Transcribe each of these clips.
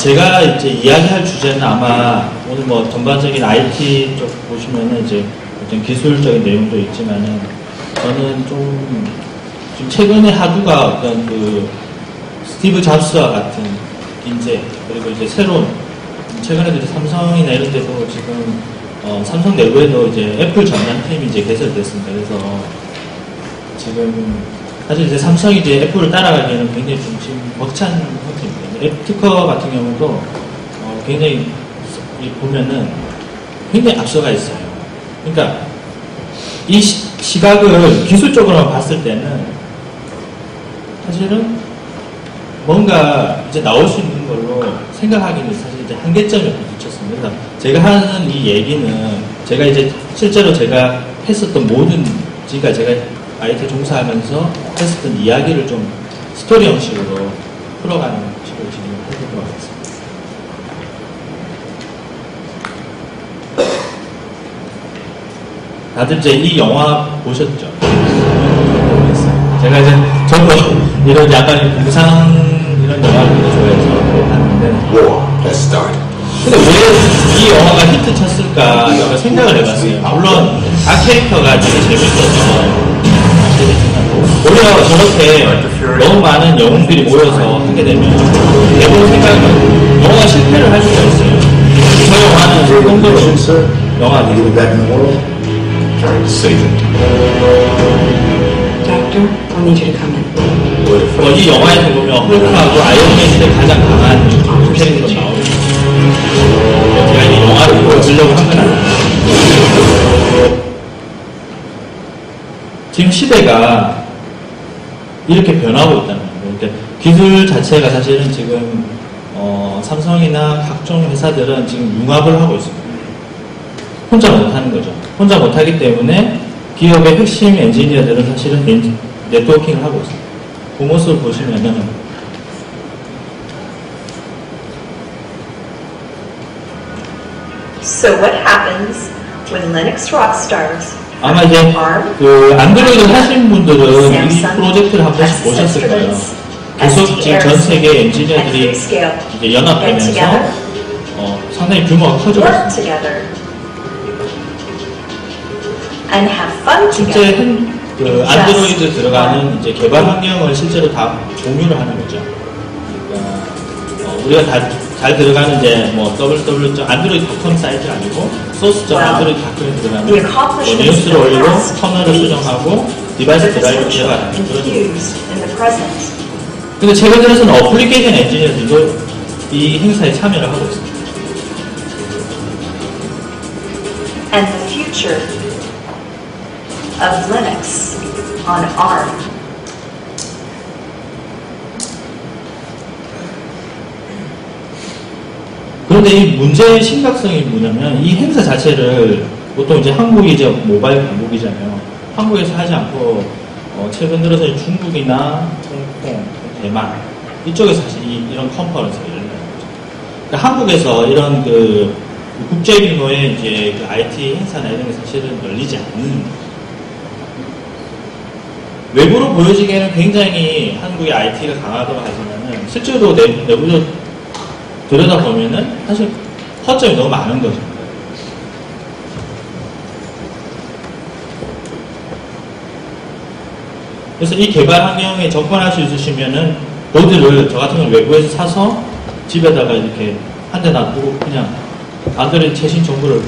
제가 이제 이야기할 주제는 아마 오늘 뭐 전반적인 IT 쪽 보시면은 이제 어떤 기술적인 내용도 있지만은 저는 좀 지금 최근에 하두가 어떤 그 스티브 잡스와 같은 인재 그리고 이제 새로운 최근에도 이제 삼성이나 이런 데서 지금 어, 삼성 내부에도 이제 애플 전담 팀이 이제 개설됐습니다. 그래서 지금 사실 이제 삼성이 이제 애플을 따라가기에는 굉장히 좀 지금 벅찬 형태입니다. 앱 특허 같은 경우도 어, 굉장히 이 보면은 굉장히 앞서가 있어요. 그러니까 이 시, 각을 기술적으로 봤을 때는 사실은 뭔가 이제 나올 수 있는 걸로 생각하기는 사실 이제 한계점에 부딪혔습니다. 그래서 제가 하는 이 얘기는 제가 이제 실제로 제가 했었던 모든 지금까 제가 IT 종사하면서 했었던 이야기를 좀 스토리 형식으로 풀어가는 식으로 진행을 해보도록 하겠습니다. 다들 이제 이 영화 보셨죠? 제가 이제 저도 이런 약간 공상 이런 영화를 좋아해서 봤는데 War has started. 근데 왜 이 영화가 히트 쳤을까 제가 생각을 해봤어요. 물론 각 캐릭터가 되게 재밌어서 오히려 저렇게 너무 많은 영웅들이 모여서 하게 되면 대부분 생각은 영화가 실패를 할 수가 있어요. 저 영화는 성공적으로 Mission, sir. 영화 Get it back Doctor, I'll need you to come in. 어, 이 영화에서 보면 헐크하고 아이언맨의 가장 강한 캐릭터로 나오죠. 제가 이 영화를 보여주려고 한 건 아니에요. 지금 시대가 이렇게 변하고 있다는 거예요. 그러니까 기술 자체가 사실은 지금 어, 삼성이나 각종 회사들은 지금 융합을 하고 있습니다. 혼자 못하는 거죠. 혼자 못하기 때문에 기업의 핵심 엔지니어들은 사실은 엔- 네트워킹을 하고 있습니다. 그 모습을 보시면은 So what happens when Linux Rockstars 아마 이제 그 안드로이드 하신 분들은 이 프로젝트를 한 번씩 보셨을 거예요. 계속 지금 전 세계 엔지니어들이 이제 연합되면서 어, 상당히 규모가 커지고 있습니다. And have fun 실제 together. 현, 그 안드로이드 들어가는 이제 개발 환경을 실제로 다 공유를 하는 거죠. 그러니까 어, 우리가 다 잘 들어가는 이제 뭐 www. 안드로이드.com 사이트 아니고 source.android.com에 들어가는 The 뭐 accomplishments 뉴스를 of the 올리고 past 터널을 수정하고 device drive 개발하는 그런 infused in the present. 근데 최근 들어서는 어플리케이션 엔지니어들도 이 행사에 참여를 하고 있습니다. and the future of Linux on ARM. 그런데 이 문제의 심각성이 뭐냐면 이 행사 자체를 보통 이제 한국이 이제 모바일 강국이잖아요. 한국에서 하지 않고 어, 최근 들어서 중국이나 홍콩, 대만 이쪽에서 사실 이, 이런 컨퍼런스가 열리는 거죠. 그러니까 한국에서 이런 그 국제 규모의 이제 그 IT 행사나 이런 게 사실은 열리지 않는 외부로 보여지기에는 굉장히 한국의 IT가 강하다고 하지만은 실제로 내, 내부적 들여다보면은 사실 허점이 너무 많은 거죠. 그래서 이 개발 환경에 접근할 수 있으시면은 보드를 저 같은 경우 외부에서 사서 집에다가 이렇게 한 대 놔두고 그냥 안드로이드 최신 정보를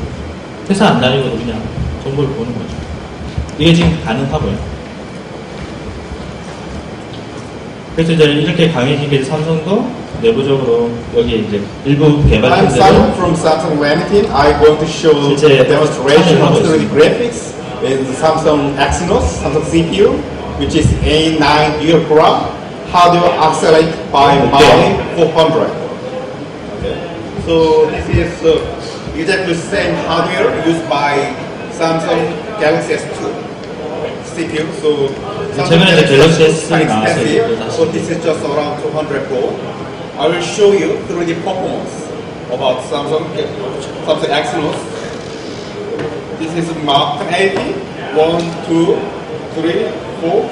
회사 안 다니고도 그냥 정보를 보는 거죠. 이게 지금 가능하고요. 그래서 이제 이렇게 강해진 게 삼성도 내부적으로 여기 이제 일부 I'm 개발팀들은 Simon from Samsung Vanity. I'm going to show 실제 a demonstration 참여하고 of 3D 있습니다. graphics with the Samsung Exynos, Samsung CPU, which is A9 dual core, hardware accelerated by Mali 400. Okay. So this is uh, exactly the same hardware used by Samsung Galaxy S2 CPU. So Samsung 최근에 이제 갤럭시 S quite 나왔어요. expensive. 그래서 So this is just around 200 core. I will show you 3D performance about Samsung Samsung Exynos. This is Mark 1080. One, two, three, four.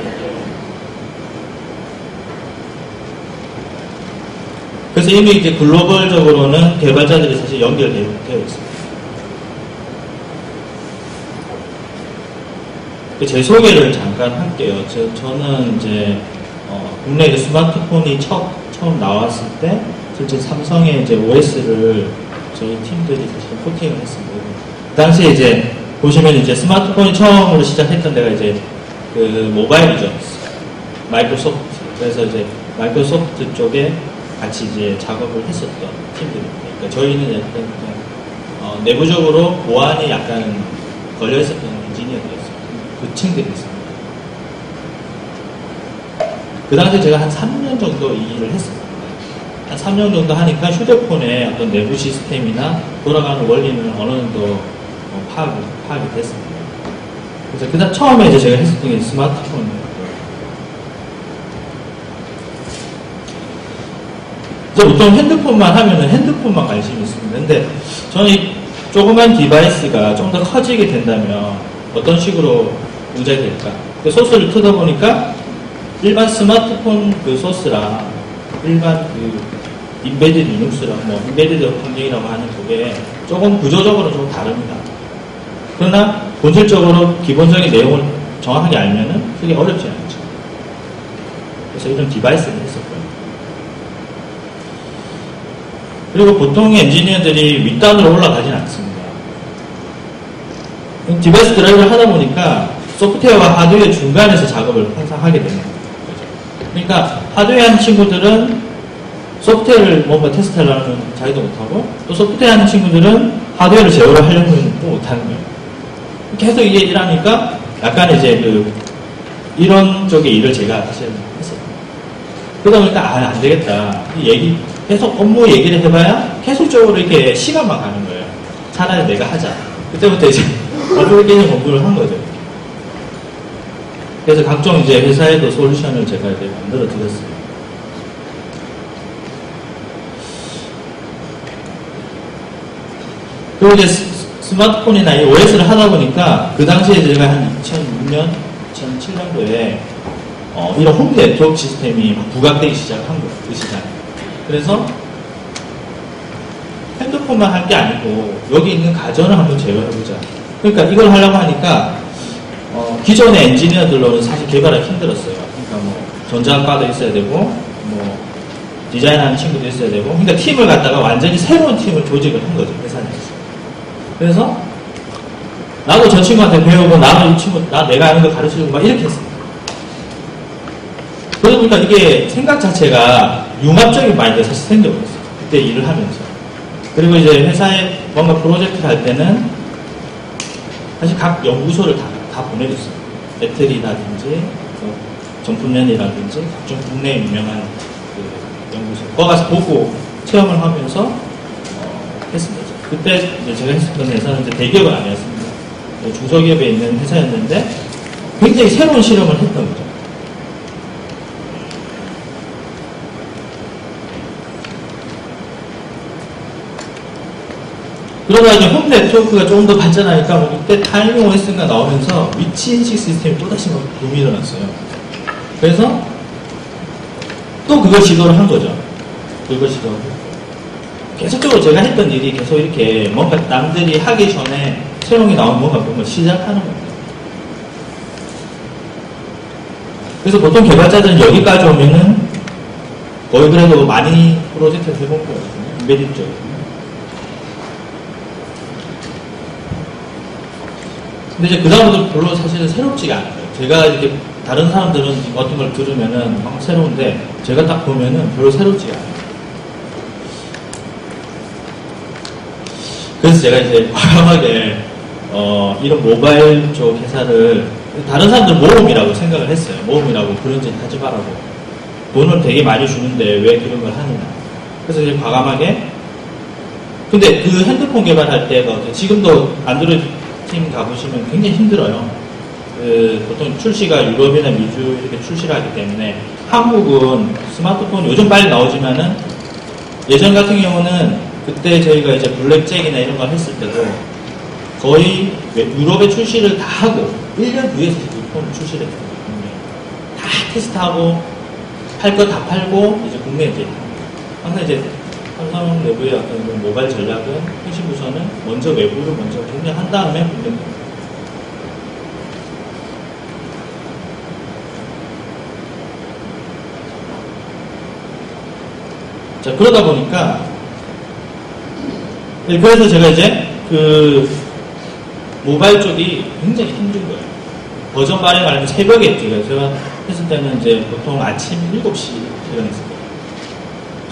그래서 이미 이제 글로벌적으로는 개발자들이 사실 연결되어 있습니다. 제 소개를 잠깐 할게요. 저, 저는 이제 어, 국내 이제 스마트폰이 처, 처음 나왔을 때 실제 삼성의 이제 OS를 저희 팀들이 사실 코팅을 했습니다. 그 당시에 이제 보시면 이제 스마트폰이 처음으로 시작했던 데가 이제 그 모바일이죠. 마이크로소프트. 그래서 이제 마이크로소프트 쪽에 같이 이제 작업을 했었던 팀들입니다. 그러니까 저희는 약간 어, 내부적으로 보안이 약간 걸려 있었던 엔지니어들이었어 요. 그. 그 당시에 제가 한 3년 정도 이 일을 했습니다. 한 3년 정도 하니까 휴대폰의 어떤 내부 시스템이나 돌아가는 원리는 어느 정도 어, 파악이, 파악이 됐습니다. 그래서 그다음 처음에 이제 제가 했었던 게 스마트폰이었고요. 이제 보통 핸드폰만 하면은 핸드폰만 관심이 있습니다. 근데 저는 이 조그만 device가 좀 더 커지게 된다면 어떤 식으로 동작이 될까? 그 소스를 틀다 보니까 일반 스마트폰 그 소스랑 일반 그 embedded Linux랑 뭐 embedded 환경이라고 하는 그게 조금 구조적으로 좀 다릅니다. 그러나 본질적으로 기본적인 내용을 정확하게 알면은 크게 어렵지 않죠. 그래서 이런 device를 했었고요. 그리고 보통 엔지니어들이 윗단으로 올라가진 않습니다. device drive를 하다 보니까 소프트웨어와 하드웨어 중간에서 작업을 항상 하게 되는 거죠. 그러니까 하드웨어 하는 친구들은 소프트웨어를 뭔가 테스트하려면 자기도 못하고 또 소프트웨어 하는 친구들은 하드웨어를 제어를 하려면 또 못하는 거예요. 계속 이게 일하니까 약간 이제 그 이런 쪽의 일을 제가 사실 했어요. 그러다 보니까 아, 안 되겠다. 이 얘기, 계속 업무 얘기를 해봐야 계속적으로 이렇게 시간만 가는 거예요. 차라리 내가 하자. 그때부터 이제 어플리케이션 공부를 한 거죠. 그래서 각종 이제 회사에도 솔루션을 제가 이제 만들어 드렸어요. 그리고 이제 스- 스마트폰이나 이 OS를 하다 보니까 그 당시에 제가 한 2006년, 2007년도에 어, 이런 홈 네트워크 시스템이 막 부각되기 시작한 거예요. 그 시장에. 그래서 핸드폰만 할게 아니고 여기 있는 가전을 한번 제어해보자. 그러니까 이걸 하려고 하니까 어, 기존의 엔지니어들로는 사실 개발하기 힘들었어요. 그러니까 뭐 전자학과도 있어야 되고 뭐 디자인하는 친구도 있어야 되고 그러니까 팀을 갖다가 완전히 새로운 팀을 조직을 한 거죠 회사 내에서. 그래서 나도 저 친구한테 배우고 나도 이 친구 나 내가 아는 거 가르쳐주고 막 이렇게 했습니다. 그러다 보니까 이게 생각 자체가 융합적인 마인드가 사실 생겨버렸어요. 그때 일을 하면서. 그리고 이제 회사에 뭔가 프로젝트를 할 때는 사실 각 연구소를 다, 다 보내줬어요. 배터리라든지, 뭐 정품면이라든지, 각종 국내 유명한 그 연구소. 거기 가서 보고 체험을 하면서 어, 했습니다. 그때 이제 제가 했었던 회사는 이제 대기업은 아니었습니다. 뭐 중소기업에 있는 회사였는데 굉장히 새로운 실험을 했던 거죠. 그러다 이제 홈 네트워크가 조금 더 발전하니까 뭐 이때 타이밍 OS가 나오면서 위치 인식 시스템이 또다시 막 붐이 일어났어요. 그래서 또 그걸 시도를 한 거죠. 그걸 시도하고. 계속적으로 제가 했던 일이 계속 이렇게 뭔가 남들이 하기 전에 게 나오면 뭔가 걸 시작하는 겁니다. 그래서 보통 개발자들은 여기까지 오면은 거의 그래도 많이 프로젝트를 해본 거거든요. 인베디드 쪽에서. 근데 이제 그다음부터 별로 사실은 새롭지가 않아요. 제가 이렇게 다른 사람들은 어떤 걸 들으면은 막 새로운데 제가 딱 보면은 별로 새롭지가 않아요. 그래서 제가 이제 과감하게 어, 이런 모바일 쪽 회사를 다른 사람들 모험이라고 생각을 했어요. 모험이라고 그런 짓 하지 말라고. 돈을 되게 많이 주는데 왜 그런 걸 하느냐. 그래서 이제 과감하게 근데 그 핸드폰 개발할 때가 지금도 안드로이드 팀 가보시면 굉장히 힘들어요. 그 보통 출시가 유럽이나 미주 이렇게 출시를 하기 때문에 한국은 스마트폰 요즘 빨리 나오지만은 예전 같은 경우는 그때 저희가 이제 블랙잭이나 이런 걸 했을 때도 거의 유럽에 출시를 다 하고 1년 뒤에 그 폰을 출시를. 국내에. 다 테스트하고 팔 거 다 팔고 이제 국내에 이제 항상 이제 삼성 내부의 어떤 그 모바일 전략은 핵심 부서는 먼저 외부를 먼저 경쟁한 다음에 국내 자 그러다 보니까 네, 그래서 제가 이제 그 모바일 쪽이 굉장히 힘든 거예요. 버전 발행하려면 새벽에 뛰어요. 제가 했을 때는 이제 보통 아침 7시 퇴근했을 거예요.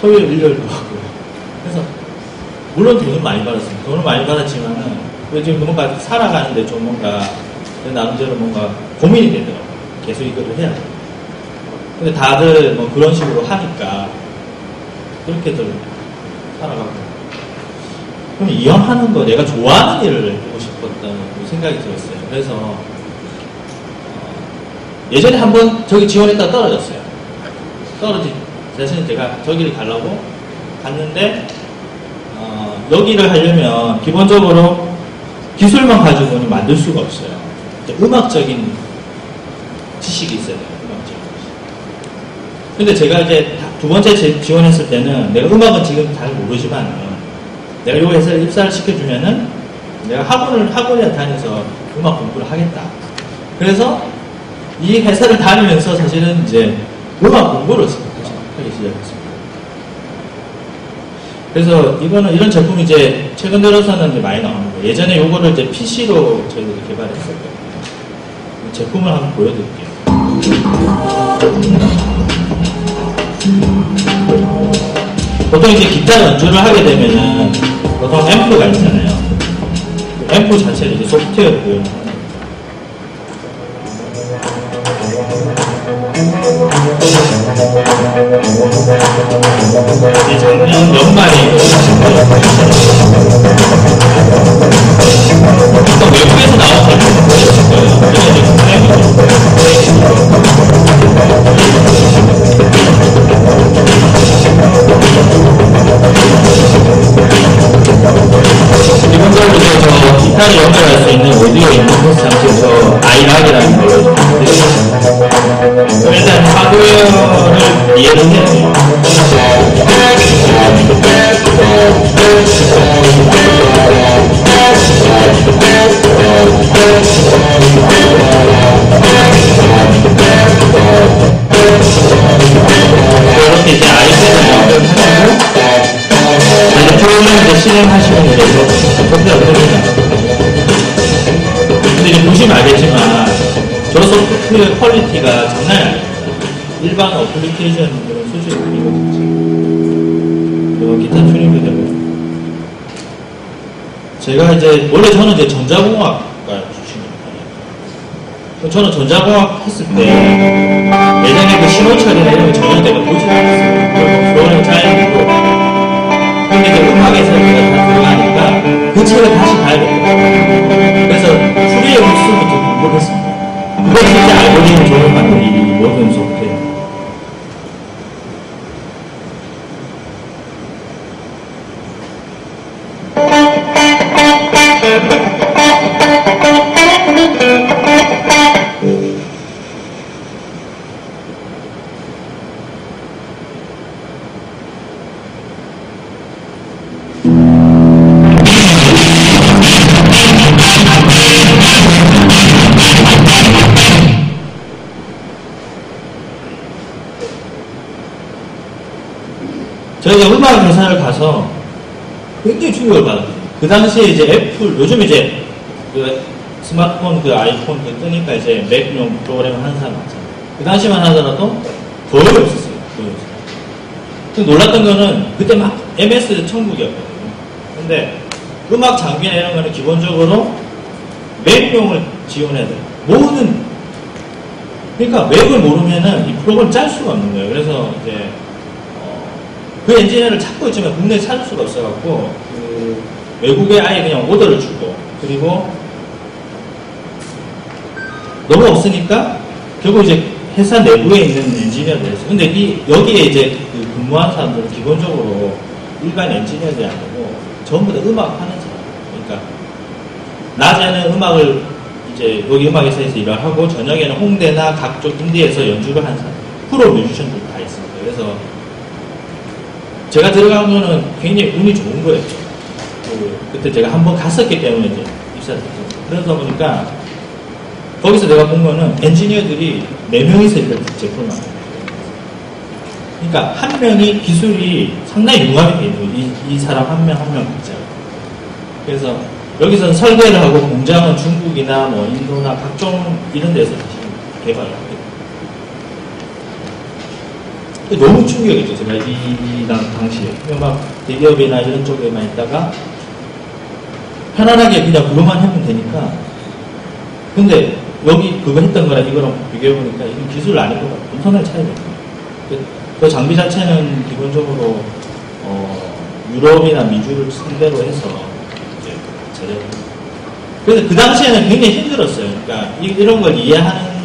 토요일, 일요일도 하고요. 그래서 물론 돈은 많이 받았습니다. 돈은 많이 받았지만은 왜 지금 뭔가 살아가는데 좀 뭔가 내 나름대로 뭔가 고민이 되더라고요. 계속 이거를 해야 돼요. 근데 다들 뭐 그런 식으로 하니까 그렇게들 살아가고 그럼 이왕하는 거 내가 좋아하는 일을 해보고 싶었다는 생각이 들었어요. 그래서 어, 예전에 한번 저기 지원했다 떨어졌어요. 떨어지 대신 제가 저기를 가려고 갔는데 어, 여기를 하려면 기본적으로 기술만 가지고는 만들 수가 없어요. 음악적인 지식이 있어야 돼요. 음악적인 지식. 근데 제가 이제 다- 두 번째 제- 지원했을 때는 내가 음악은 지금 잘 모르지만 내가 요 회사에 입사를 시켜주면은 내가 학원을 학원에 다녀서 음악 공부를 하겠다. 그래서 이 회사를 다니면서 사실은 이제 음악 공부를 하기 시작했습니다. 그래서 이거는 이런 제품이 이제 최근 들어서는 이제 많이 나오는 거예요. 예전에 요거를 이제 PC로 저희들이 개발했었거든요. 제품을 한번 보여드릴게요. 보통 이제 기타 연주를 하게 되면은 보통 앰프가 있잖아요. 그 앰프 자체는 이제 소프트웨어고요. 이제 작년 연말에 보통 외국에서 기본적으로 이제 저 기타를 연결할 수 있는 오디오 인터페이스 장치에서 아이락이라는 그럼 일단 하드웨어를 이해를 해야 돼요. 실행하시면 이제 컴퓨터가 됩니다. 근데 이제 보시면 알겠지만 저 소프트웨어 quality가 아니에요. 일반 어플리케이션들은 수준이 아니거든요. 그리고 기타 튜닝도 되고. 제가 이제 원래 저는 이제 전자공학과 출신이거든요. 저는 전자공학 했을 때 예전에 그 신호 처리나 이런 거 전혀 내가 보지 않았어요. 책을 다시 봐야겠더라고요. 그래서 추리의 홀수부터 공부를 했습니다. 그것이 이제 알고리즘 조절 받는 일이 모든 소프 그 당시에 이제 애플, 요즘 이제 그 스마트폰 그 아이폰 그 뜨니까 이제 맥용 프로그램을 하는 사람 많잖아요. 그 당시만 하더라도 거의 없었어요. 거의 없어요. 근데 놀랐던 거는 그때 막 MS 천국이었거든요. 근데 음악 장비나 이런 거는 기본적으로 맥용을 지원해야 돼요. 모든 그러니까 맥을 모르면은 이 프로그램을 짤 수가 없는 거예요. 그래서 이제 어, 그 엔지니어를 찾고 있지만 국내에 찾을 수가 없어갖고 그 외국에 아예 그냥 오더를 주고 그리고 너무 없으니까 결국 이제 회사 내부에 있는 엔지니어들 했어요. 근데 이 여기에 이제 그 근무한 사람들은 기본적으로 일반 엔지니어들이 아니고 전부 다 음악 하는 사람. 그러니까 낮에는 음악을 이제 여기 음악 회사에서 일을 하고 저녁에는 홍대나 각종 인디에서 연주를 하는 사람. 프로 뮤지션들 다 있습니다. 그래서 제가 들어간 거는 굉장히 운이 좋은 거예요. 그, 그때 제가 한 번 갔었기 때문에 이제 입사했죠. 그러다 보니까 거기서 내가 본 거는 엔지니어들이 네 명이서 이걸 제품을 만들어요. 그러니까 한 명이 기술이 상당히 융합이 돼 있는 거예요. 이, 이 사람 한 명 한 명 각자. 그래서 여기서는 설계를 하고 공장은 중국이나 뭐 인도나 각종 이런 데서 사실 개발을 하고. 너무 충격이죠, 제가 이, 이 당- 당시에. 그냥 막 대기업이나 이런 쪽에만 있다가 편안하게 그냥 그거만 하면 되니까. 근데 여기 그거 했던 거랑 이거랑 비교해보니까 이건 기술 아닌 것 같아요. 엄청난 차이가 있어요. 그, 그 장비 자체는 기본적으로 어, 유럽이나 미주를 상대로 해서 이제 제작. 그래서 그 당시에는 굉장히 힘들었어요. 그러니까 이, 이런 걸 이해하는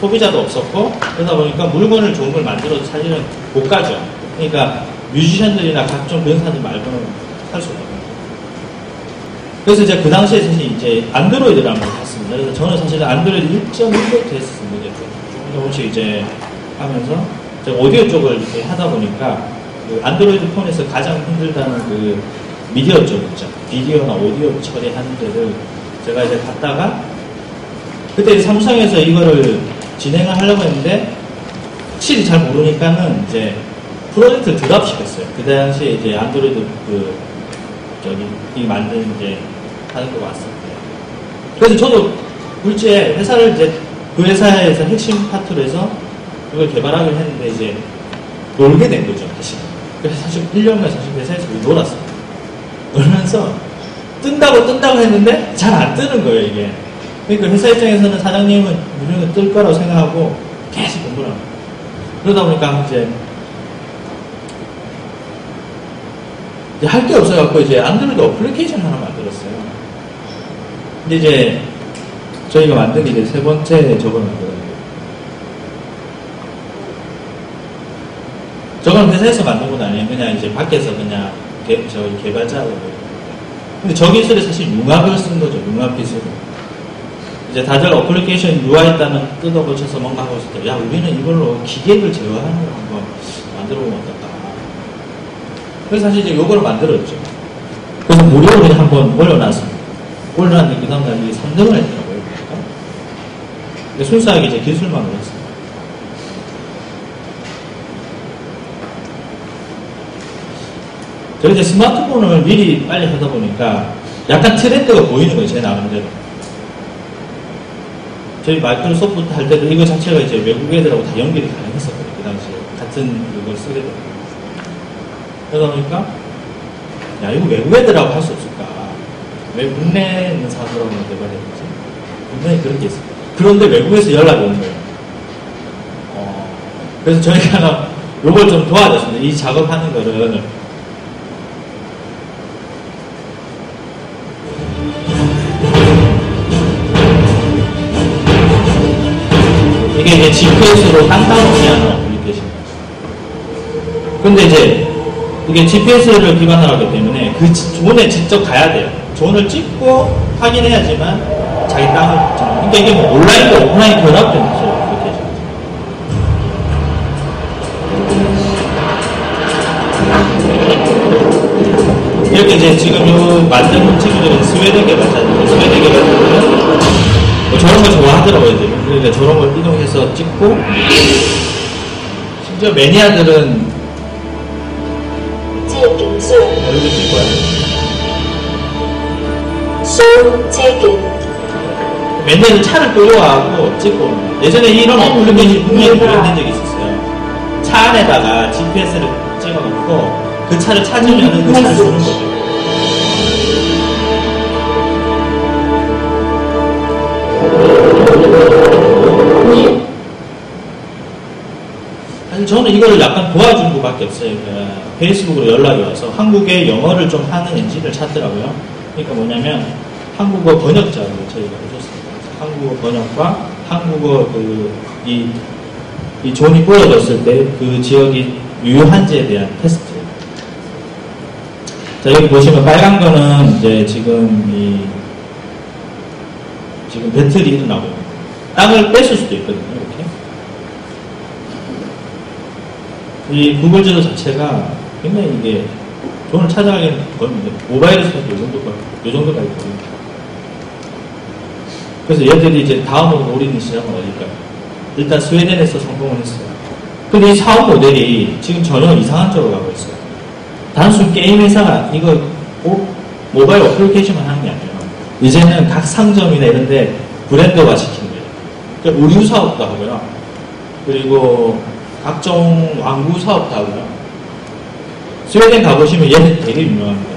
소비자도 없었고 그러다 보니까 물건을 좋은 걸 만들어도 사실은 못 가죠. 그러니까 뮤지션들이나 각종 변사들 말고는 할수 없어요. 그래서 이제 그 당시에 사실 이제 안드로이드를 한번 봤습니다. 그래서 저는 사실 안드로이드 1.1부터 했었습니다. 이제 조금 조금씩 이제 하면서 오디오 쪽을 이렇게 하다 보니까 그 안드로이드 폰에서 가장 힘들다는 그 미디어 쪽 있죠. 비디오나 오디오 처리하는 데를 제가 이제 갔다가 그때 삼성에서 이거를 진행을 하려고 했는데 확실히 잘 모르니까는 이제 프로젝트를 드랍 시켰어요. 그 당시에 이제 안드로이드 그 저기 이 만든 이제 왔을 때. 그래서 저도 굴지에 회사를 이제 그 회사에서 핵심 파트로 해서 그걸 개발하기로 했는데 이제 놀게 된 거죠, 사실. 그래서 사실 1년간 사실 회사에서 놀았어요. 놀면서 뜬다고 뜬다고 했는데 잘 안 뜨는 거예요, 이게. 그러니까 회사 입장에서는 사장님은 무조건 뜰 거라고 생각하고 계속 공부를 합니다. 그러다 보니까 이제 할게 없어갖고 이제 안드로이드 어플리케이션 하나 만들었어요. 근데 이제 저희가 만든 게 이제 세 번째 저걸 만들었어요. 저건 회사에서 만든 건 아니에요. 그냥 이제 밖에서 그냥 개, 저희 개발자로. 근데 저 기술이 사실 융합을 쓴 거죠. 융합 기술. 이제 다들 어플리케이션 UI 따는 뜯어고쳐서 뭔가 하고 있을 때, 야, 우리는 이걸로 기계를 제어하는 걸 한번 만들어 보면 어떨까. 그래서 사실 이제 요거를 만들었죠. 그래서 무료로 그냥 한번 올려놨습니다. 올려놨는데 그 다음날 이게 3등을 했더라고요. 보니까. 근데 순수하게 이제 기술만으로 했어요. 제가 이제 스마트폰을 미리 빨리 하다 보니까 약간 트렌드가 보이는 거예요, 제 나름대로. 저희 마이크로소프트 할 때도 이거 자체가 이제 외국 애들하고 다 연결이 가능했었거든요, 그 당시에. 같은 그걸 쓰게 되고. 그러다 보니까, 야, 이거 외국 애들하고 할 수. 왜 국내에 있는 사람들하고 개발해야 되지? 분명히 그런 게 있어요. 그런데 외국에서 연락이 오는 거예요. 어, 그래서 저희가 요걸 좀 도와줬습니다. 이 작업하는 거를. 이게 이제 GPS로 땅땅이 하는 어플리케이션. 근데 이제 이게 GPS를 기반으로 하기 때문에 그 지- 존에 직접 가야 돼요. 존을 찍고 확인해야지만 자기 땅을 붙잡는 그러니까 이게 뭐 온라인과 오프라인 결합된 거죠. 이렇게 이제 지금 요 만든 친구들은 스웨덴 개발자들, 스웨덴 개발자들은 뭐 저런 걸 좋아하더라고요. 그러니까 저런 걸 이동해서 찍고 심지어 매니아들은 아, 여기 찍고 와요. 출퇴근 맨날 그 차를 끌고 가고 찍고. 예전에 이런 네. 어플리케이션 후기를 보낸 적이 있었어요. 차 안에다가 GPS를 찍어놓고 그 차를 찾으면 그 차를 네. 주는 거예요 저는 이걸 약간 도와준 것밖에 없어요. 페이스북으로 연락이 와서 한국의 영어를 좀 하는 엔진을 찾더라고요. 그러니까 뭐냐면 한국어 번역자를 저희가 해줬습니다. 한국어 번역과 한국어 그, 이, 이 zone이 부러졌을 때 그 지역이 유효한지에 대한 테스트. 자, 여기 보시면 빨간 거는 이제 지금 이, 지금 battle이 일어나고 땅을 뺏을 수도 있거든요, 이렇게. 이 구글 지도 자체가 굉장히 이게 돈을 찾아가기는 거는데 모바일에서도 요 정도가 요 정도가 있거든요. 그래서 얘들이 이제 다음으로 노리는 시장은 어딜까요? 일단 스웨덴에서 성공을 했어요. 근데 이 사업 모델이 지금 전혀 이상한 쪽으로 가고 있어요. 단순 게임 회사가 이거 오- 모바일 어플리케이션만 하는 게 아니에요. 이제는 각 상점이나 이런 데 브랜드화 시키는 거예요. 그러니까 의류 사업도 하고요. 그리고 각종 왕구 사업도 하고요. 스웨덴 가보시면 얘는 되게 유명합니다.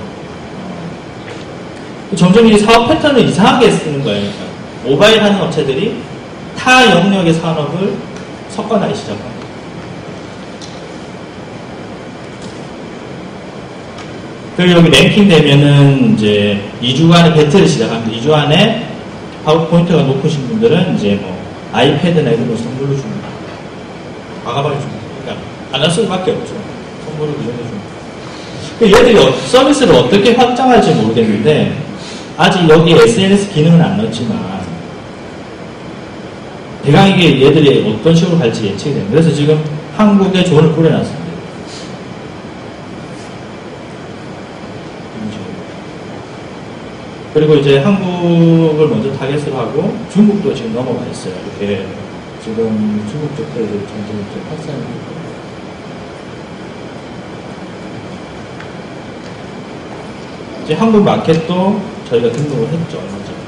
점점 이 사업 패턴을 이상하게 쓰는 거예요. 모바일 하는 업체들이 타 영역의 산업을 섞어나기 시작합니다. 그리고 여기 랭킹 되면은 이제 2주간의 배틀을 시작합니다. 2주 안에 파워포인트가 높으신 분들은 이제 뭐 아이패드나 이런 거 선물로 줍니다. 과감하게 줍니다. 그러니까 안 할 수밖에 없죠. 선물을 그 정도 줍니다. 그 얘들이 어- 서비스를 어떻게 확장할지 모르겠는데 아직 여기 SNS 기능은 안 넣었지만 대강 이게 얘들이 어떤 식으로 갈지 예측이 됩니다. 그래서 지금 한국에. 이런 식으로. 그리고 이제 한국을 먼저 타겟으로 하고 중국도 지금 넘어가 있어요. 이렇게 지금 중국 쪽도 이제 점점 이제 확산이. 이제 한국 마켓도 저희가 등록을 했죠. 얼마 전에.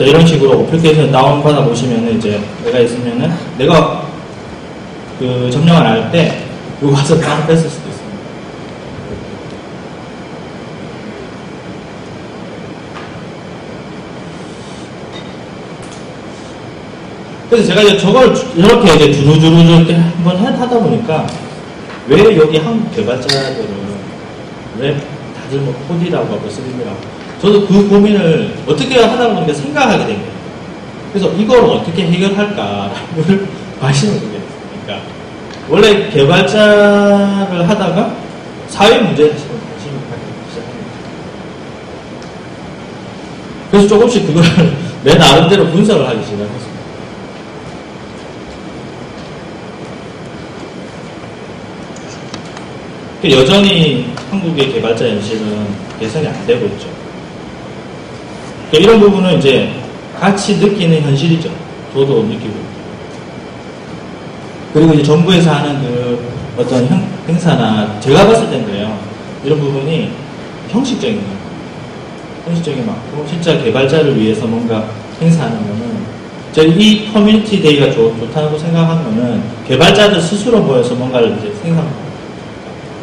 자, 이런 식으로 어플리케이션 다운받아 보시면은 이제 내가 있으면은 내가 그 점령을 안할때 이거 와서 다운 뺐을 수도 있습니다. 그래서 제가 이제 저걸 주- 이렇게 이제 주루주루 이렇게 한번 해- 하다 보니까 왜 여기 한국 개발자들은 왜 다들 뭐 코디라고 하고 3D라고 저도 그 고민을 어떻게 하다 보니까 생각하게 된 거예요. 그래서 이걸 어떻게 해결할까를 관심을 두게. 그러니까 원래 개발자를 하다가 사회 문제에 사실 관심을 갖기 시작합니다. 그래서 조금씩 그걸 내 나름대로 분석을 하기 시작했습니다. 그 여전히 한국의 개발자 현실은 개선이 안 되고 있죠. 그 이런 부분은 이제 같이 느끼는 현실이죠. 저도 느끼고. 그리고 이제 정부에서 하는 그 어떤 형- 행사나 제가 봤을 땐 그래요. 이런 부분이 형식적인 거예요. 형식적인 많고 진짜 개발자를 위해서 뭔가 행사하는 거는 저희 이 Community Day가 좋, 좋다고 생각한 거는 개발자들 스스로 모여서 뭔가를 이제 생산하는 거예요.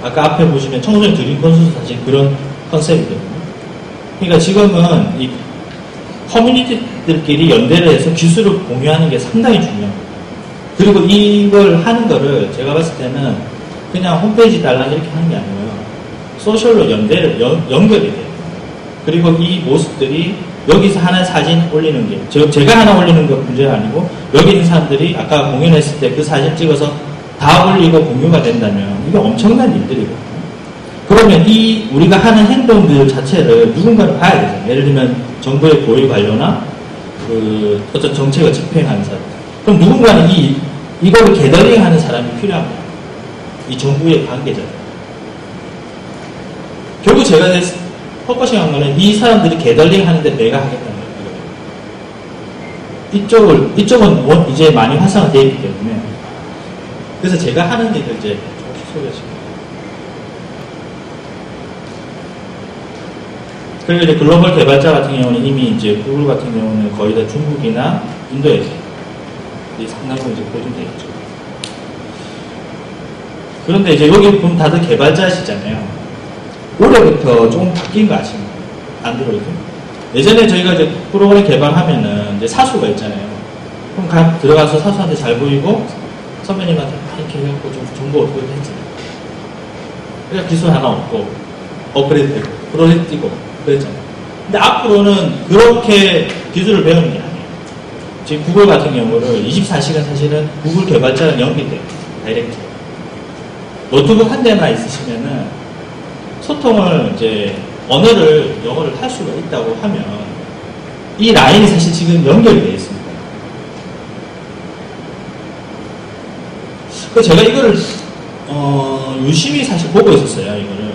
아까 앞에 보시면 청소년 드림 콘서트 사실 그런 컨셉이거든요. 그러니까 지금은 이 커뮤니티들끼리 연대를 해서 기술을 공유하는 게 상당히 중요합니다. 그리고 이걸 하는 거를 제가 봤을 때는 그냥 홈페이지 달랑 이렇게 하는 게 아니고요. 소셜로 연대를, 연, 연결이 돼요. 그리고 이 모습들이 여기서 하나 사진 올리는 게, 저, 제가 하나 올리는 건 문제가 아니고, 여기 있는 사람들이 아까 공연했을 때 그 사진 찍어서 다 올리고 공유가 된다면, 이게 엄청난 일들이거든요. 그러면 이 우리가 하는 행동들 자체를 누군가를 봐야 되잖아요. 예를 들면 정부의 고위 관료나 그 어떤 정책을 집행하는 사람. 그럼 누군가는 이 이거를 개더링하는 사람이 필요합니다. 이 정부의 관계자. 결국 제가 이제 포커싱한 거는 이 사람들이 개덜링 하는데 내가 하겠다는 거예요. 이쪽을 이쪽은 원- 이제 많이 활성화되어 있기 때문에 그래서 제가 하는 일을 이제 좀 소개해드립니다. 그리고 이제 글로벌 개발자 같은 경우는 이미 이제 구글 같은 경우는 거의 다 중국이나 인도에서 이 상당히 이제 보존되어 있죠. 그런데 이제 여기 보면 다들 개발자시잖아요. 올해부터 조금 바뀐 거 아십니까? 안드로이드. 예전에 저희가 이제 프로그램 개발하면은 이제 사수가 있잖아요. 그럼 가, 들어가서 사수한테 잘 보이고 선배님한테 이렇게 해갖고 좀 정보 얻고 했잖아요. 그러니까 기술 하나 얻고 업그레이드 되고 프로젝트 뛰고 그랬잖아요. 근데 앞으로는 그렇게 기술을 배우는 게 아니에요. 지금 구글 같은 경우를 24시간 사실은 구글 개발자랑 연결돼요. direct. 노트북 한 대만 있으시면은 소통을 이제 언어를 영어를 할 수가 있다고 하면 이 라인이 사실 지금 연결이 되어 있습니다. 그 제가 이거를 어, 유심히 사실 보고 있었어요. 이거를.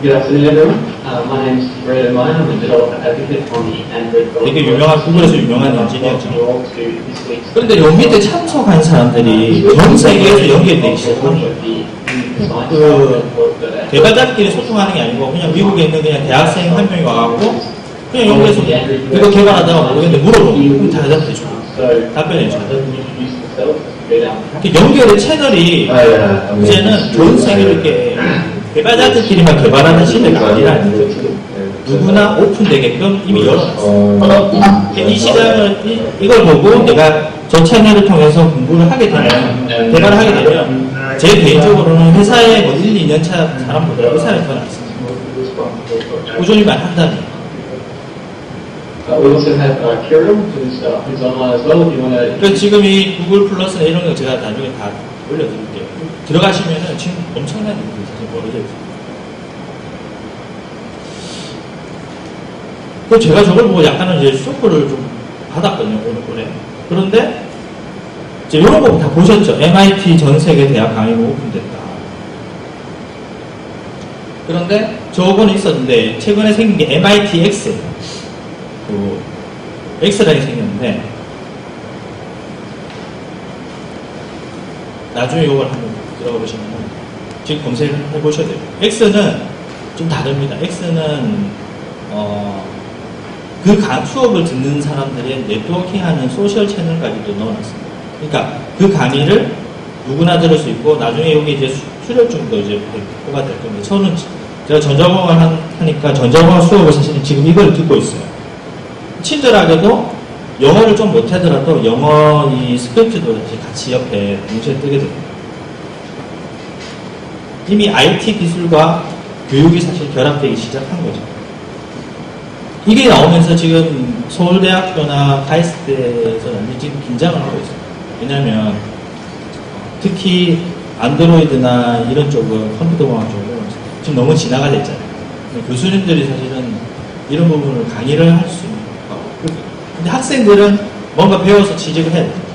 Good afternoon, everyone. Uh, my name is Brad O'Mine. I'm a developer advocate on the Android 되게 유명한 구글에서. 유명한 엔지니어죠. welcome you all to this week's 그런데 요 밑에 참석한 사람들이 전 세계에서 연결되기 시작한 거예요. 그 개발자끼리 소통하는 게 아니고 그냥 미국에 있는 그냥 대학생 한 명이 와갖고 그냥 연결해서 이거 개발하다가 모르겠는데 물어보고 다 대답해줘. 답변해줘. 그 연결의 채널이 이제는 전 세계로 이렇게 개발자들끼리만 개발하는 시대가 아니라 누구나 오픈되게끔 이미 열어놨어요. 그러니까 이 시장을 이, 이걸 보고 내가 저 채널을 통해서 공부를 하게 되면 개발을 하게 되면 제 개인적으로는 회사에 뭐 1, 2년 차 사람보다 회사를 더 낫습니다. 꾸준히만 한다면. 그러니까 지금 이 구글 플러스나 이런 거 제가 나중에 다 올려드릴게요. 들어가시면은 지금 엄청난 벌어져 있어요. 그 제가 저걸 보고 약간은 이제 쇼크를 좀 받았거든요, 오늘 올해. 그런데 이제 이런 거 다 보셨죠? MIT 전 세계 대학 강의가 오픈됐다. 그런데 저거는 있었는데 최근에 생긴 게 MIT X. 그 X라는 게 생겼는데 나중에 이걸 한번 들어가 보시면 지금 검색을 해보셔야 돼요. X는 좀 다릅니다. X는 어, 그 가- 수업을 듣는 사람들의 networking하는 social 채널까지도 넣어놨습니다. 그러니까 그 강의를 누구나 들을 수 있고 나중에 여기 이제 수- 수료증도 이제 배포가 될 겁니다. 저는 제가 전자공학을 한- 하니까 전자공학 수업을 사실은 지금 이걸 듣고 있어요. 친절하게도 영어를 좀 못하더라도 영어 이 스크립트도 같이 옆에 동시에 뜨게 됩니다. 이미 IT 기술과 교육이 사실 결합되기 시작한 거죠. 이게 나오면서 지금 서울대학교나 카이스트에서 완전 지금 긴장을 하고 있어요. 왜냐하면 특히 안드로이드나 이런 쪽은 컴퓨터 공학 쪽은 지금 너무 진화가 됐잖아요. 교수님들이 사실은 이런 부분을 강의를 할 수 있는 거고. 근데 학생들은 뭔가 배워서 취직을 해야 돼요.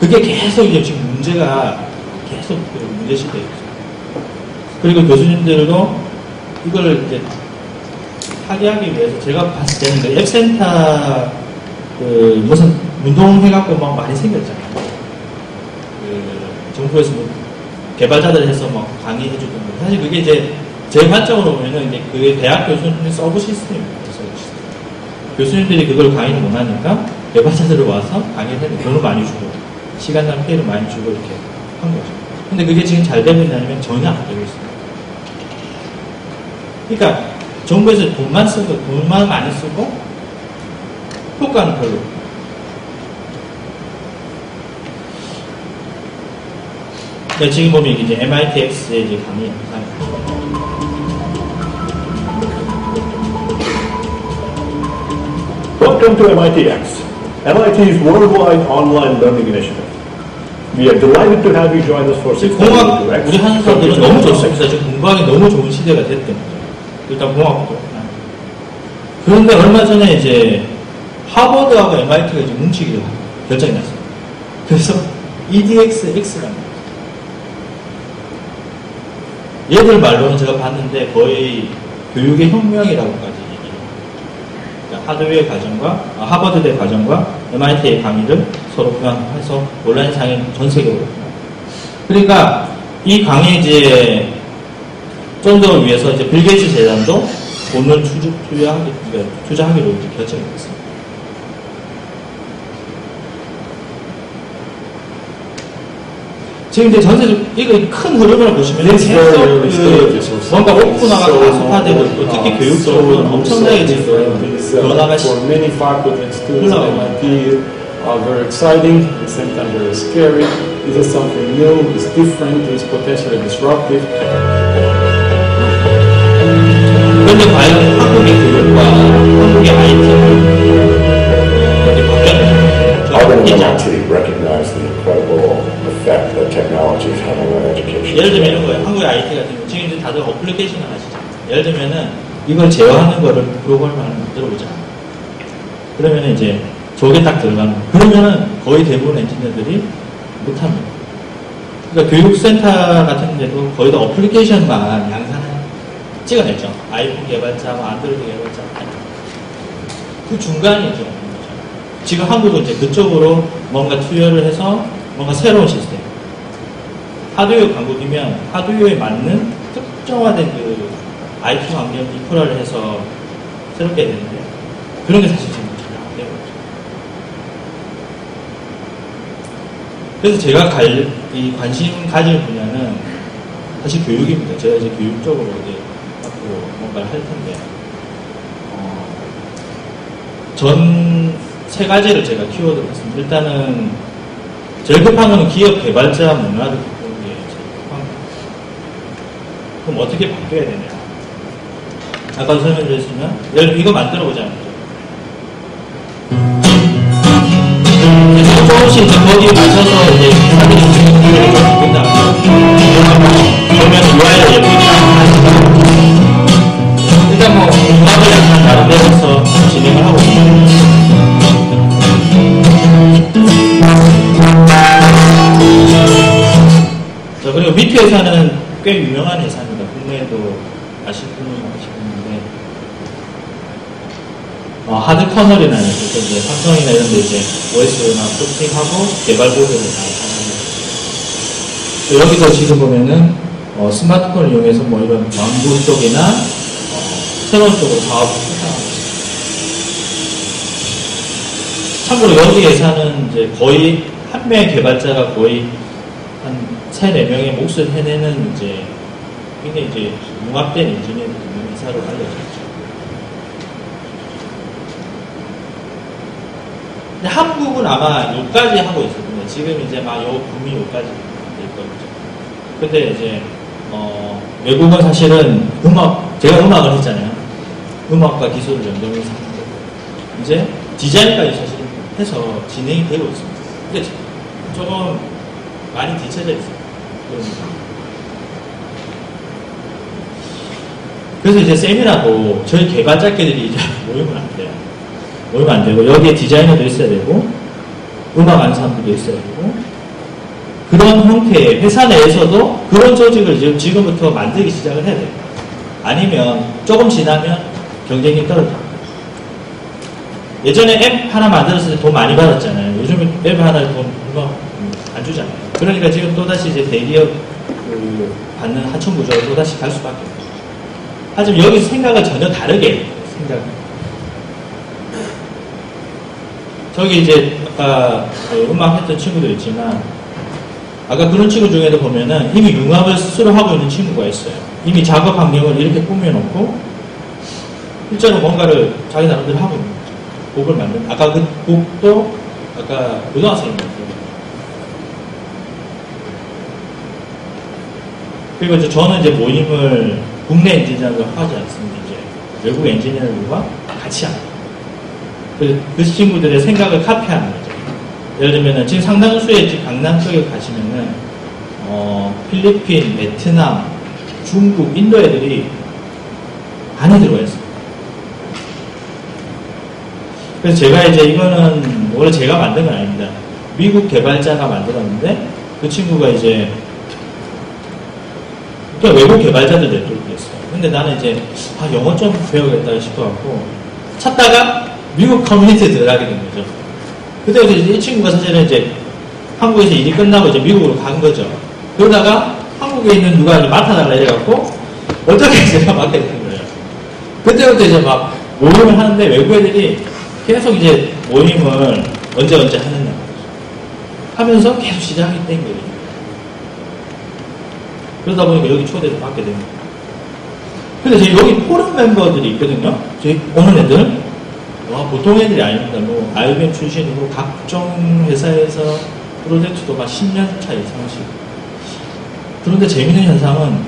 그게 계속 이제 지금 문제가 계속 그 문제시되고. 그리고 교수님들도 이걸 이제 타개하기 위해서 제가 봤을 때는 그 앱센터 그 무슨 운동해갖고 막 많이 생겼잖아요. 그 정부에서 뭐 개발자들 해서 막 강의해주던 거. 사실 그게 이제 제 관점으로 보면은 이제 그게 대학 교수님의 sub system입니다. sub system. 교수님들이 그걸 강의를 못하니까 개발자들을 와서 강의를 해도 돈을 많이 주고 시간이나 피해를 많이 주고 이렇게 한 거죠. 근데 그게 지금 잘 되고 있냐면 전혀 안 되고 있습니다. 그러니까 정부에서 돈만 쓰고 돈만 많이 쓰고 효과는 별로. 네, 지금 보면 이제 MITX의 이제 강의 영상입니다. Welcome to MITx, MIT's worldwide online learning initiative. We are delighted to have you join us for 지금 6 공학 우리 하는 사람들은 너무 좋습니다. 지금 공부하기 너무 좋은 시대가 거죠. 일단 공학도. 그런데 얼마 전에 이제 하버드하고 MIT가 이제 뭉치기로 결정이 났습니다. 그래서 EDXX라는 거예요. 얘들 말로는 제가 봤는데 거의 교육의 혁명이라고까지. 그러니까 하드웨어 과정과 아, 하버드대 과정과 MIT의 강의를 서로 교환해서 온라인 상에 전 세계로 그러니까 이 강의 이제 쫀득을 위해서 이제 빌 게이츠 재단도 돈을 투자, 투자하기, 그러니까 투자하기로 됐습니다. 지금 이제 전세적 이거 큰 흐름을 보시면 계속 그. 뭔가 오픈화가 So, 가속화되고 있고 특히 uh, 교육 so 쪽은 new 엄청나게 지금 uh, 변화가 시- for many faculty and students at 흘러가고 MIT are very exciting, at the same time very scary. This is something new, it's different, it's potentially disruptive. 그런데 과연 한국의 교육과 한국의 education? 예를 들면 이런 거예요. 한국의 IT 같은 경우 지금 이제 다들 어플리케이션을 하시잖아요. 예를 들면은 이걸 제어하는 거를 프로그램을 하나 만들어 보자. 그러면 이제 저게 딱 들어가는 거예요. 그러면은 거의 대부분 엔지니어들이 못합니다. 그러니까 교육센터 같은 데도 거의 다 어플리케이션만 양산을 찍어냈죠. 아이폰 개발자, 뭐 안드로이드 개발자. 그 중간이 좀 없는 거죠. 지금 한국은 이제 그쪽으로 뭔가 투여를 해서 뭔가 새로운 시스템. 하드웨어 강국이면 하드웨어에 맞는 특정화된 그 IT 환경 인프라를 해서 새롭게 되는데 그런 게 사실 지금 전혀 안 되고 있죠. 그래서 제가 갈, 이 관심 가질 분야는 사실 교육입니다. 제가 이제 교육 쪽으로 이제 앞으로 뭔가를 할 텐데, 어, 전세 가지를 제가 키워드로 했습니다. 일단은 제일 급한 건 기업 개발자 문화를 바꾸는 게 제일 급한 거예요. 그럼 어떻게 바뀌어야 되냐? 예를 들어 이거 만들어 보자는 거죠. 조금씩 이제 거기에 맞춰서 이제 사람들이 준비를 좀 바꾼 다음에 보면 UI를 예쁘게 하니까 일단 뭐 음악을 약간 나름대로 해서 진행을 하고 있습니다. 자 그리고 미트 회사는 꽤 유명한 회사입니다. 국내에도 아시는 분은 아시는데 어, 하드 커널이나 이렇게 이제 삼성이나 이런 데 이제 OS나 코팅하고 개발 보드를 다 하는 여기서 지금 보면은 어, 스마트폰을 이용해서 뭐 이런 왕구 쪽이나 어, 새로운 쪽으로 사업을 있습니다. 참고로 여기 회사는 이제 거의 한 명의 개발자가 거의 한세네 명의 몫을 해내는 이제 굉장히 이제 융합된 엔지니어들이 있는 회사로 알려져 있죠. 근데 한국은 아마 여기까지 하고 있을 텐데 지금 이제 막 요 붐이 여기까지 될 거죠. 근데 이제 어, 외국은 사실은 음악 제가 음악을 했잖아요. 음악과 기술을 연동해서 하는 거고 이제 디자인까지 사실 해서 진행이 되고 있습니다. 근데 조금 많이 뒤쳐져 있어요. 그래서 이제 세미나도 저희 개발자끼리 이제 모이면 안 돼요. 모이면 안 되고 여기에 디자이너도 있어야 되고 음악 하는 사람들도 있어야 되고 그런 형태의 회사 내에서도 그런 조직을 지금 지금부터 만들기 시작을 해야 돼요. 아니면 조금 지나면 경쟁이 떨어져요. 예전에 앱 하나 만들었을 때 돈 많이 받았잖아요. 요즘은 앱 하나에 돈 얼마 안 주잖아요. 그러니까 지금 또다시 이제 대기업 그 받는 하청 구조로 또다시 갈 수밖에 없어요. 하지만 여기 생각을 전혀 다르게. 생각. 저기 이제 아까 그 음악 했던 친구도 있지만 아까 그런 친구 중에도 보면은 이미 융합을 스스로 하고 있는 친구가 있어요. 이미 작업 환경을 이렇게 꾸며놓고 실제로 뭔가를 자기 나름대로 하고 있는 거죠. 곡을 만든. 아까 그 곡도 아까 고등학생이었어요. 그리고 이제 저는 이제 모임을 국내 엔지니어를 하지 않습니다. 이제 외국 엔지니어들과 같이 합니다. 그, 그 친구들의 생각을 카피하는 거죠. 예를 들면은 지금 상당수의 지금 강남 쪽에 가시면은 어, 필리핀, 베트남, 중국, 인도 애들이 많이 들어와 있어요. 그래서 제가 이제 이거는 원래 제가 만든 건 아닙니다. 미국 개발자가 만들었는데 그 친구가 이제 그러니까 외국 개발자들 네트워크가 있어요. 근데 나는 이제 아 영어 좀 배우겠다 싶어갖고 찾다가 미국 커뮤니티에 들어가게 된 거죠. 그때 이제 이 친구가 사실은 이제 한국에서 일이 끝나고 이제 미국으로 간 거죠. 그러다가 한국에 있는 누가 이제 맡아달라 이래갖고 어떻게 제가 맡게 된 거예요. 그때부터 이제 막 모임을 하는데 외국 애들이 계속 이제 모임을 언제 언제 하느냐 하면서 계속 시작이 된 거예요. 그러다 보니까 여기 초대를 받게 됩니다. 근데 저희 여기 포럼 멤버들이 있거든요. 저희 오는 애들. 와, 보통 애들이 아닙니다. 뭐, IBM 출신이고, 각종 회사에서 프로젝트도 막 10년 차 이상씩. 그런데 재밌는 현상은,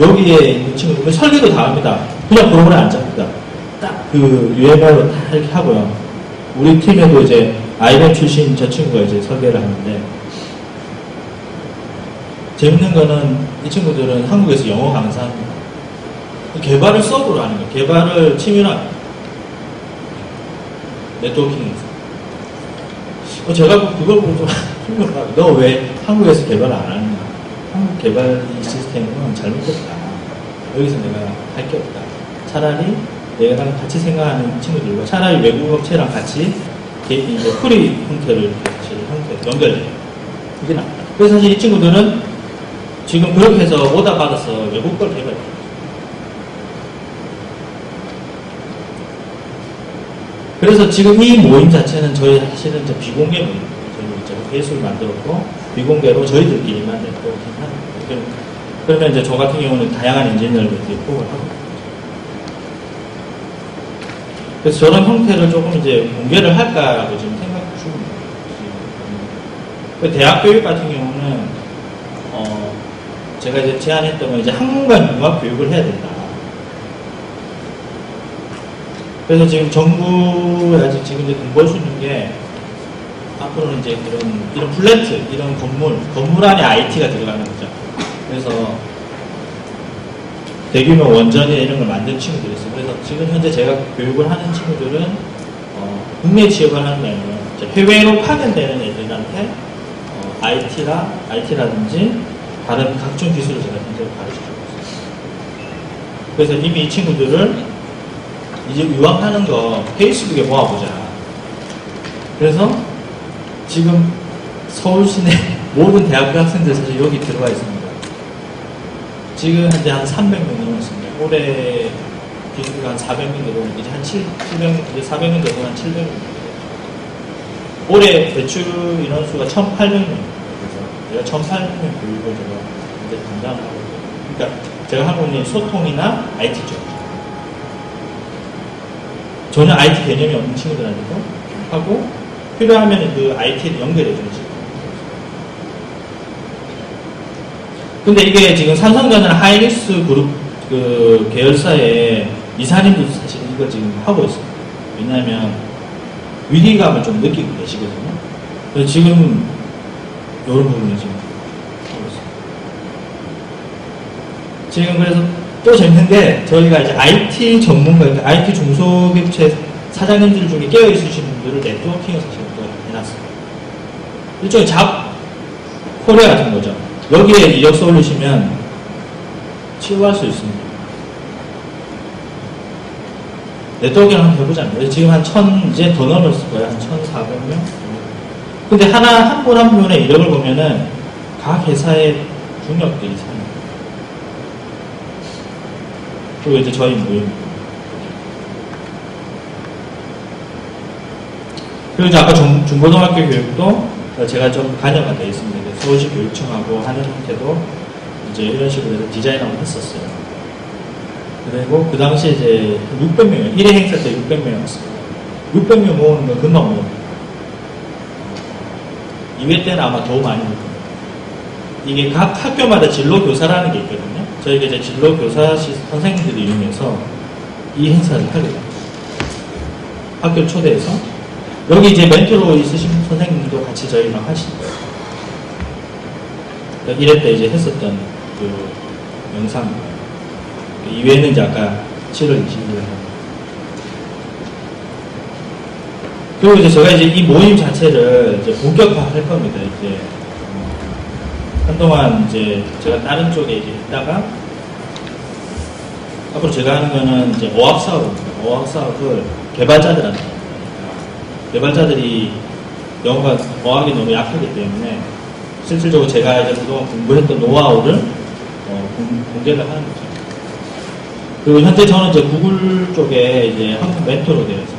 여기에 있는 친구들, 설계도 다 합니다. 그냥 프로그램 안 잡니다. 딱그 UMR로 다 이렇게 하고요. 우리 팀에도 이제 IBM 출신 저 친구가 이제 설계를 하는데, 재밌는 거는 이 친구들은 한국에서 영어 강사입니다. 개발을 수업으로 하는 거예요. 개발을 취미로. 네트워킹에서. 어, 제가 그걸 보고 좀 충격을 너왜 한국에서 개발 안 하느냐. 한국 개발 이 시스템은 잘못됐다. 여기서 내가 할 게 없다. 차라리 내가 같이 생각하는 친구들과 차라리 외국 업체랑 같이 게- 이제 free 형태를 같이 형태 연결해. 이게 낫다. 그래서 사실 이 친구들은 지금 그렇게 해서 오더 받아서 외국 걸 개발해. 그래서 지금 이 모임 자체는 저희 사실은 비공개 모임이에요. 저희 이제 회수를 만들었고 비공개로 저희들끼리만 networking하는 거예요. 그러면 이제 저 같은 경우는 다양한 엔지니어들이 있고 하고 그래서 저런 형태를 조금 이제 공개를 할까라고 지금 생각 중입니다. 그 대학 교육 같은 경우는 어 제가 이제 제안했던 건 이제 학문간 융합 교육을 해야 된다. 그래서 지금 정부에 아직 지금 이제 공부할 수 있는 게 앞으로는 이제 이런 이런 플랜트 이런 건물 건물 안에 IT가 들어가는 거죠. 그래서 대규모 원전이나 이런 걸 만든 친구들이 있어요. 그래서 지금 현재 제가 교육을 하는 친구들은 어, 국내 취업을 하는 게 아니라 해외로 파견되는 애들한테 어, IT라 IT라든지 다른 각종 기술을 제가 현재 가르쳐주고 있어요. 그래서 이미 이 친구들을 이제 유학하는 거 페이스북에 모아보자. 그래서 지금 서울 시내 모든 대학교 학생들 사실 여기 들어와 있습니다. 지금 현재 한 300명 넘었습니다. 올해 기준으로 한 400명 되고 이제 한 7, 700명, 이제 400명 되고 한 700명. 올해 대출 인원수가 1,800명. 그래서 제가 1,800명 교육을 제가 이제 담당하고. 그러니까 제가 하고 있는 소통이나 IT 쪽. 전혀 IT 개념이 없는 친구들한테도 하고 필요하면 그 IT에 연결해 주는 식으로. 근데 이게 지금 삼성전자는 하이닉스 그룹 그 계열사의 이사님도 사실 이거 지금 하고 있어요. 왜냐하면 위기감을 좀 느끼고 계시거든요. 그래서 지금 이런 부분을 지금 하고 있어요. 지금 그래서 또 재밌는 게 저희가 이제 IT 전문가, IT 중소기업체 사장님들 중에 깨어 있으신 분들을 네트워킹을 사실 또 해놨어요. 일종의 잡 코리아 같은 거죠. 여기에 이력서 올리시면 치유할 수 있습니다. 네트워킹 한번 해보자면 지금 한 천, 이제 더 넘었을 거예요. 한 1,400명? 근데 하나, 한 분 한 분의 이력을 보면은 각 회사의 중역들이 사는 그리고 이제 저희 모임. 그리고 이제 아까 중, 중고등학교 교육도 제가 좀 관여가 되어 있습니다. 서울시 교육청하고 하는 형태도 이제 이런 식으로 해서 디자인하고 했었어요. 그리고 그 당시에 이제 600명, 1회 행사 때 600명이었어요. 600명 모으는 건 금방 모읍니다. 2회 때는 아마 더 많이 모을 겁니다. 이게 각 학교마다 진로 교사라는 게 있거든요. 저희가 이제 진로 교사 시 선생님들을 이용해서 이 행사를 하게 됩니다. 학교 초대해서 여기 이제 멘토로 있으신 선생님도 같이 저희랑 하시는 거예요. 그러니까 이럴 때 이제 했었던 그 영상 이외에는 이제 아까 7월 20일에 그리고 이제 제가 이제 이 모임 자체를 이제 본격화할 겁니다. 이제 어, 한동안 이제 제가 다른 쪽에 이제 있다가 앞으로 제가 하는 거는 이제 어학 사업입니다. 어학 사업을 개발자들한테 개발자들이 영어가 어학이 너무 약하기 때문에 실질적으로 제가 이제 그동안 공부했던 노하우를 어, 공, 공개를 하는 거죠. 그리고 현재 저는 이제 구글 쪽에 이제 한국 멘토로 되어 있습니다.